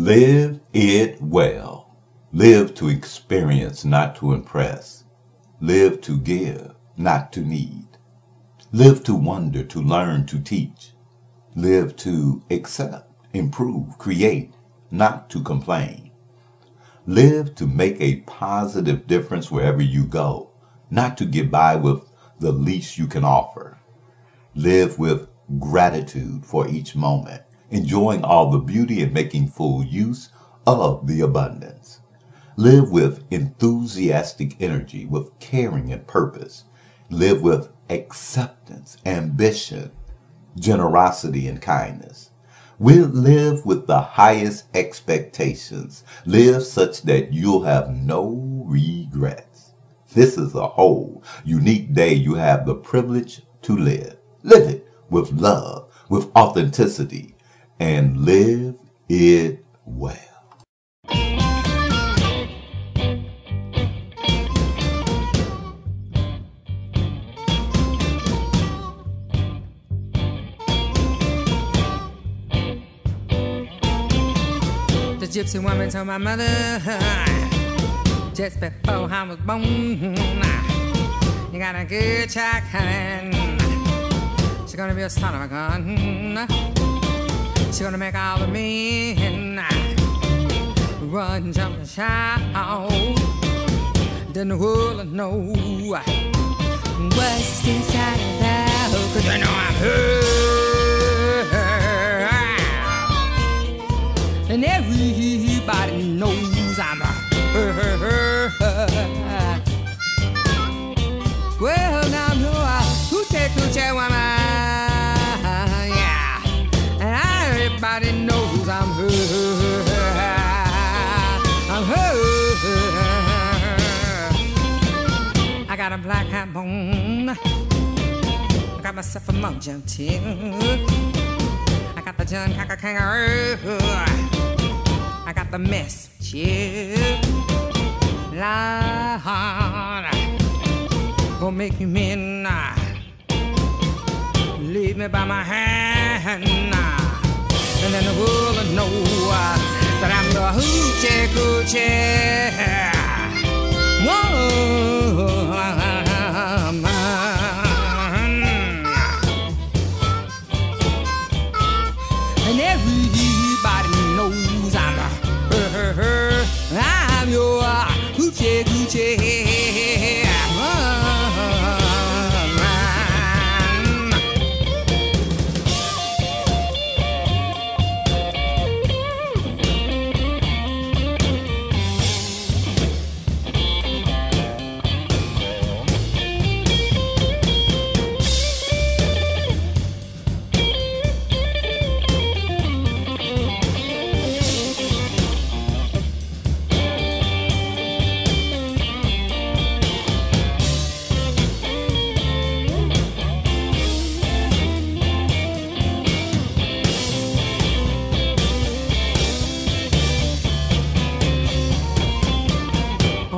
Live it well. Live to experience, not to impress. Live to give, not to need. Live to wonder, to learn, to teach. Live to accept, improve, create, not to complain. Live to make a positive difference wherever you go, not to get by with the least you can offer. Live with gratitude for each moment, enjoying all the beauty and making full use of the abundance. Live with enthusiastic energy, with caring and purpose. Live with acceptance, ambition, generosity, and kindness. We'll live with the highest expectations. Live such that you'll have no regrets. This is a whole unique day you have the privilege to live. Live it with love, with authenticity, and live it well. The gypsy woman told my mother just before I was born. You got a good child coming. She's gonna be a son of a gun. She's gonna make all the men run, jump, and shout. Then the world know what's inside of that. Cause you know I'm hurt. And everybody I got a black hat bone. I got myself a mojo too. I got the John Cocker kangaroo. I got the mess chip. Lord, gonna make you uh, lead me by my hand, and then the world will know that I'm the hoochie coochie. Woman. And everybody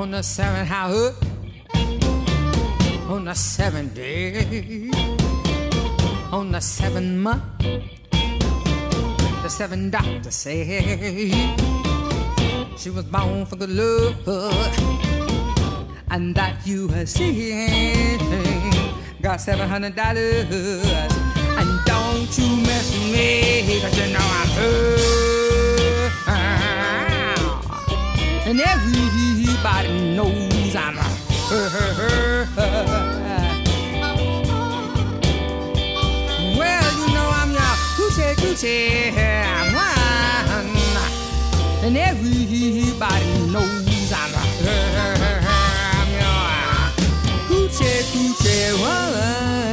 On the seventh hour, on the seventh day, on the seventh month, the seven doctor say she was born for good love, and that you have seen got seven hundred dollars, and don't you mess with me, 'cause you know I'm hurt. Coochie one. And everybody knows I'm your coochie coochie one.